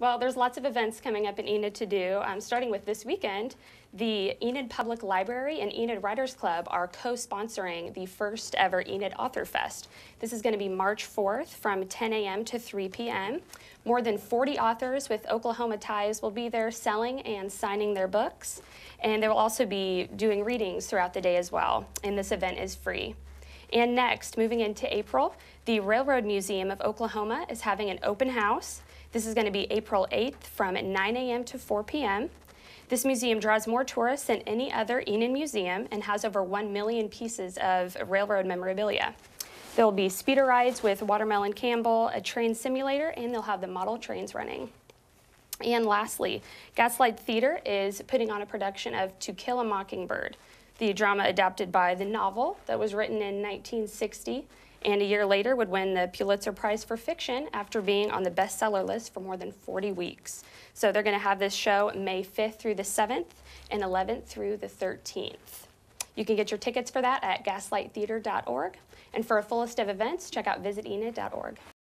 Well, there's lots of events coming up in Enid to do, um, starting with this weekend. The Enid Public Library and Enid Writers Club are co sponsoring the first ever Enid Author Fest. This is going to be March 4th from 10 a.m. to 3 p.m. More than 40 authors with Oklahoma ties will be there selling and signing their books. And they will also be doing readings throughout the day as well. And this event is free. And next, moving into April, the Railroad Museum of Oklahoma is having an open house. This is going to be April 8th from 9 a.m. to 4 p.m. This museum draws more tourists than any other Enid museum and has over 1 million pieces of railroad memorabilia. There will be speeder rides with Watermelon Campbell, a train simulator, and they'll have the model trains running. And lastly, Gaslight Theater is putting on a production of To Kill a Mockingbird, the drama adapted by the novel that was written in 1960 and a year later would win the Pulitzer Prize for Fiction after being on the bestseller list for more than 40 weeks. So they're going to have this show May 5th through the 7th and 11th through the 13th. You can get your tickets for that at gaslighttheater.org. And for a full list of events, check out visitenid.org.